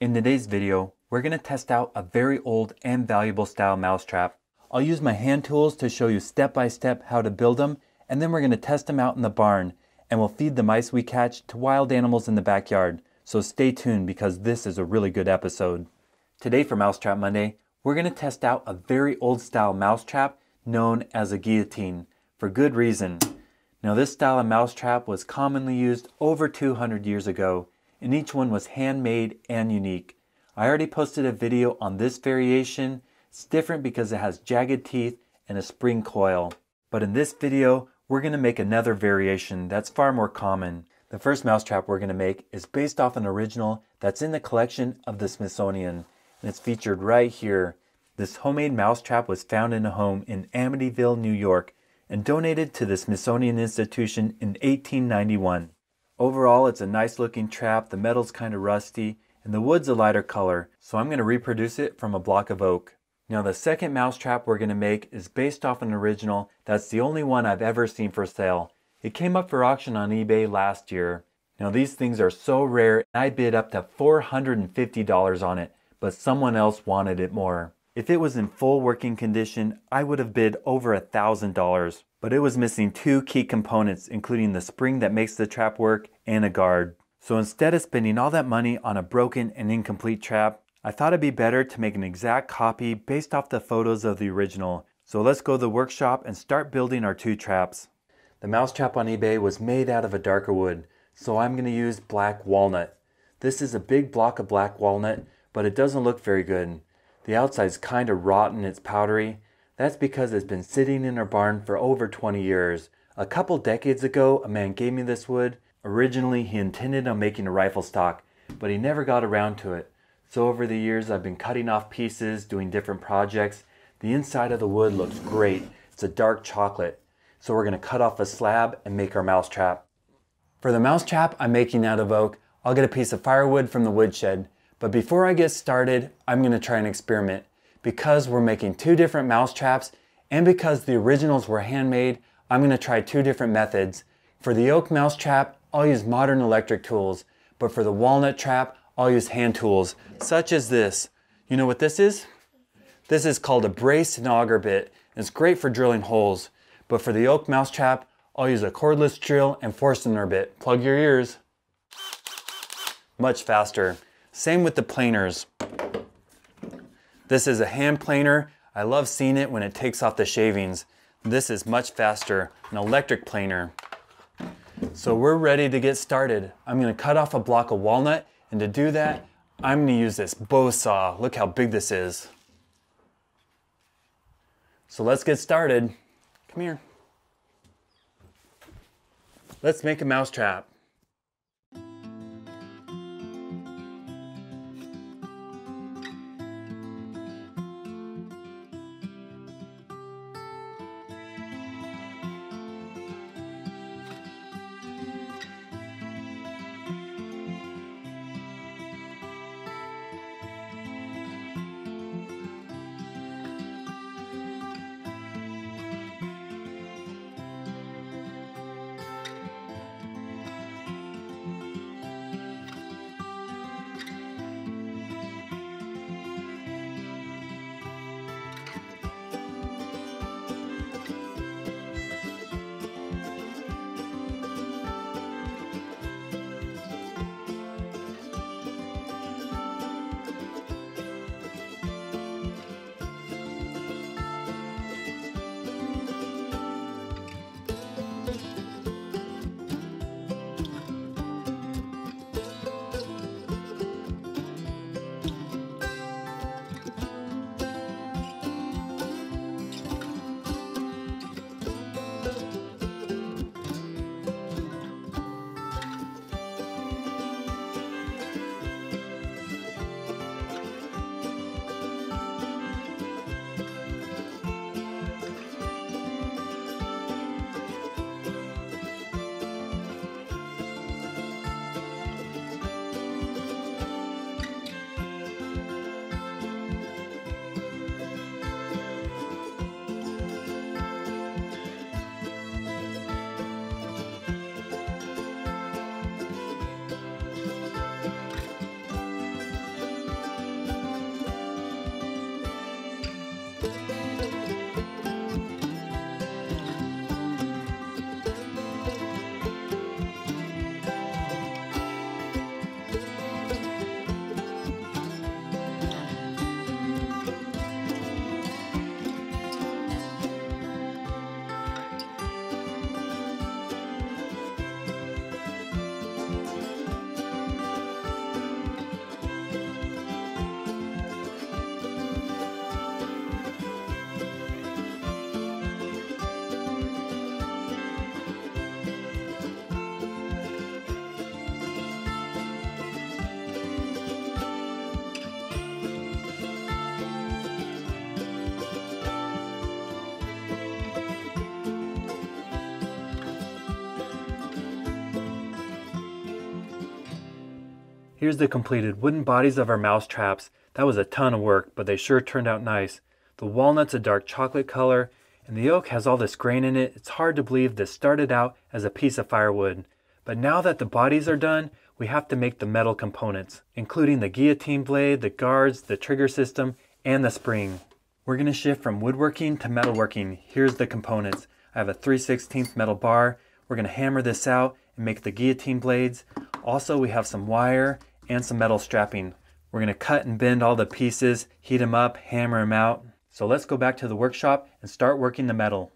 In today's video, we're going to test out a very old and valuable style mousetrap. I'll use my hand tools to show you step by step how to build them, and then we're going to test them out in the barn, and we'll feed the mice we catch to wild animals in the backyard. So stay tuned because this is a really good episode. Today for Mousetrap Monday, we're going to test out a very old style mousetrap known as a guillotine, for good reason. Now this style of mousetrap was commonly used over 200 years ago, and each one was handmade and unique. I already posted a video on this variation. It's different because it has jagged teeth and a spring coil. But in this video, we're going to make another variation that's far more common. The first mousetrap we're going to make is based off an original that's in the collection of the Smithsonian, and it's featured right here. This homemade mousetrap was found in a home in Amityville, New York, and donated to the Smithsonian Institution in 1891. Overall, it's a nice looking trap, the metal's kind of rusty, and the wood's a lighter color, so I'm going to reproduce it from a block of oak. Now the second mousetrap we're going to make is based off an original that's the only one I've ever seen for sale. It came up for auction on eBay last year. Now these things are so rare, I bid up to $450 on it, but someone else wanted it more. If it was in full working condition, I would have bid over a $1,000 but it was missing two key components, including the spring that makes the trap work and a guard. So instead of spending all that money on a broken and incomplete trap, I thought it'd be better to make an exact copy based off the photos of the original. So let's go to the workshop and start building our two traps. The mouse trap on eBay was made out of a darker wood, so I'm going to use black walnut. This is a big block of black walnut, but it doesn't look very good. The outside's kind of rotten, it's powdery, that's because it's been sitting in our barn for over 20 years. A couple decades ago, a man gave me this wood. Originally, he intended on making a rifle stock, but he never got around to it. So over the years, I've been cutting off pieces, doing different projects. The inside of the wood looks great. It's a dark chocolate. So we're gonna cut off a slab and make our mouse trap. For the mouse trap I'm making out of oak, I'll get a piece of firewood from the woodshed. But before I get started, I'm gonna try an experiment because we're making two different mouse traps and because the originals were handmade, I'm going to try two different methods. For the oak mouse trap, I'll use modern electric tools, but for the walnut trap, I'll use hand tools, such as this. You know what this is? This is called a brace and auger bit. It's great for drilling holes, but for the oak mouse trap, I'll use a cordless drill and Forstner bit. Plug your ears. Much faster. Same with the planers. This is a hand planer. I love seeing it when it takes off the shavings. This is much faster, an electric planer. So we're ready to get started. I'm gonna cut off a block of walnut, and to do that, I'm gonna use this bow saw. Look how big this is. So let's get started. Come here. Let's make a mousetrap. Here's the completed wooden bodies of our mouse traps. That was a ton of work, but they sure turned out nice. The walnut's a dark chocolate color, and the oak has all this grain in it. It's hard to believe this started out as a piece of firewood. But now that the bodies are done, we have to make the metal components, including the guillotine blade, the guards, the trigger system, and the spring. We're to shift from woodworking to metalworking. Here's the components. I have a 3 16 metal bar. We're to hammer this out and make the guillotine blades. Also, we have some wire and some metal strapping. We're to cut and bend all the pieces, heat them up, hammer them out. So let's go back to the workshop and start working the metal.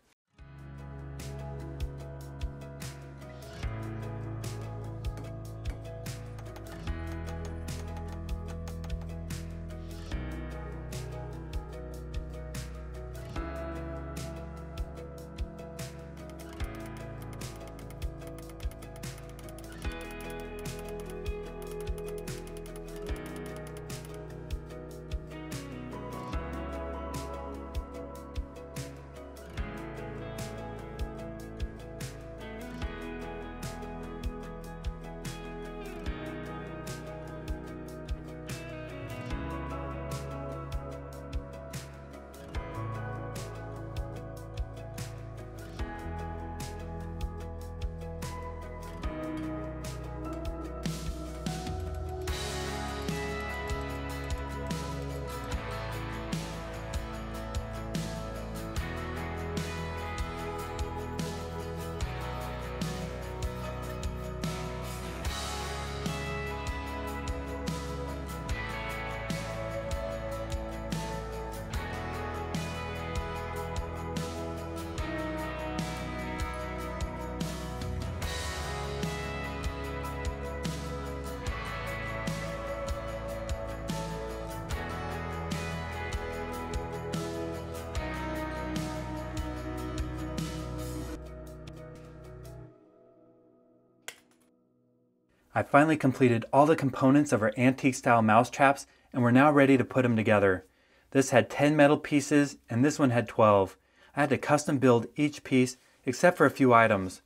I finally completed all the components of our antique style mouse traps and we're now ready to put them together. This had 10 metal pieces and this one had 12. I had to custom build each piece except for a few items.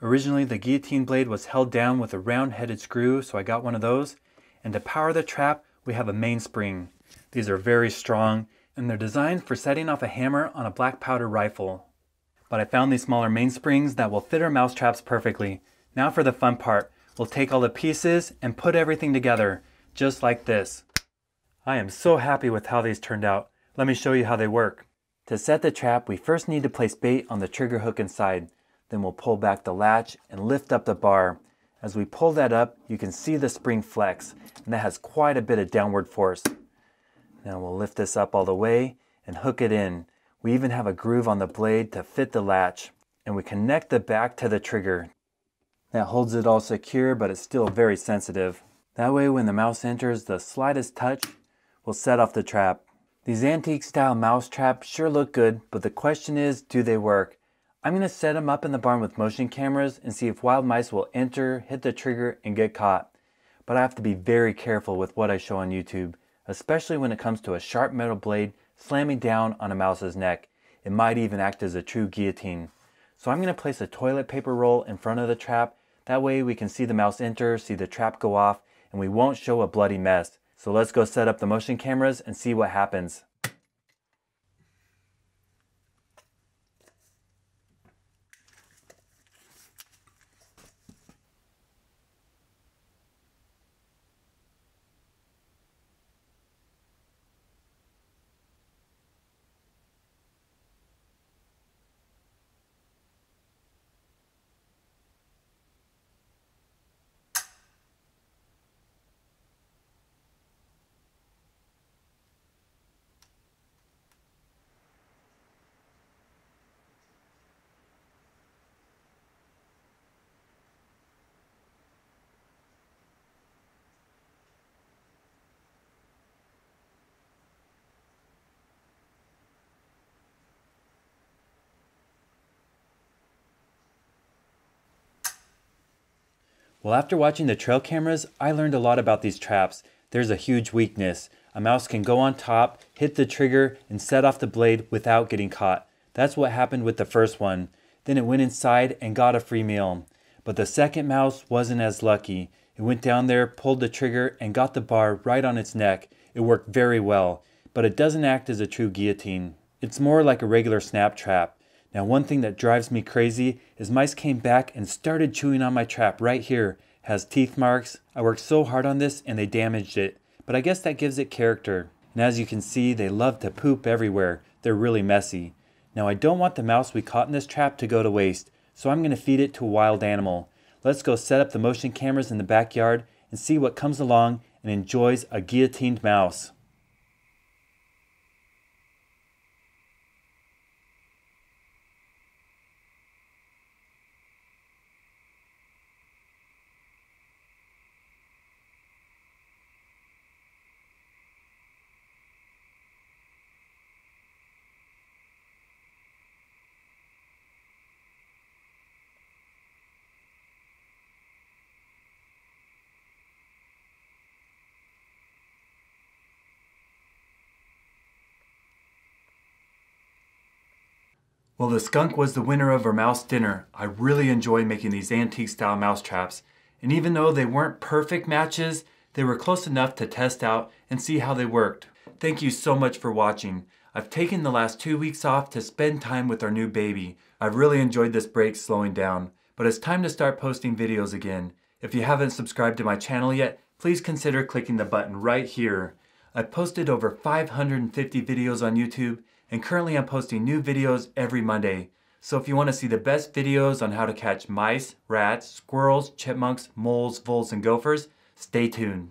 Originally the guillotine blade was held down with a round headed screw so I got one of those. And to power the trap we have a mainspring. These are very strong and they're designed for setting off a hammer on a black powder rifle. But I found these smaller mainsprings that will fit our mouse traps perfectly. Now for the fun part. We'll take all the pieces and put everything together, just like this. I am so happy with how these turned out. Let me show you how they work. To set the trap, we first need to place bait on the trigger hook inside. Then we'll pull back the latch and lift up the bar. As we pull that up, you can see the spring flex, and that has quite a bit of downward force. Now we'll lift this up all the way and hook it in. We even have a groove on the blade to fit the latch, and we connect the back to the trigger that holds it all secure, but it's still very sensitive. That way when the mouse enters, the slightest touch will set off the trap. These antique style mouse traps sure look good, but the question is, do they work? I'm going to set them up in the barn with motion cameras and see if wild mice will enter, hit the trigger, and get caught. But I have to be very careful with what I show on YouTube, especially when it comes to a sharp metal blade slamming down on a mouse's neck. It might even act as a true guillotine. So I'm going to place a toilet paper roll in front of the trap that way we can see the mouse enter, see the trap go off, and we won't show a bloody mess. So let's go set up the motion cameras and see what happens. Well, after watching the trail cameras, I learned a lot about these traps. There's a huge weakness. A mouse can go on top, hit the trigger, and set off the blade without getting caught. That's what happened with the first one. Then it went inside and got a free meal. But the second mouse wasn't as lucky. It went down there, pulled the trigger, and got the bar right on its neck. It worked very well, but it doesn't act as a true guillotine. It's more like a regular snap trap. Now one thing that drives me crazy is mice came back and started chewing on my trap right here. Has teeth marks. I worked so hard on this and they damaged it. But I guess that gives it character. And as you can see, they love to poop everywhere. They're really messy. Now I don't want the mouse we caught in this trap to go to waste, so I'm going to feed it to a wild animal. Let's go set up the motion cameras in the backyard and see what comes along and enjoys a guillotined mouse. Well, the skunk was the winner of our mouse dinner. I really enjoy making these antique style mouse traps. And even though they weren't perfect matches, they were close enough to test out and see how they worked. Thank you so much for watching. I've taken the last two weeks off to spend time with our new baby. I've really enjoyed this break slowing down, but it's time to start posting videos again. If you haven't subscribed to my channel yet, please consider clicking the button right here. I've posted over 550 videos on YouTube and currently I'm posting new videos every Monday. So if you want to see the best videos on how to catch mice, rats, squirrels, chipmunks, moles, voles, and gophers, stay tuned.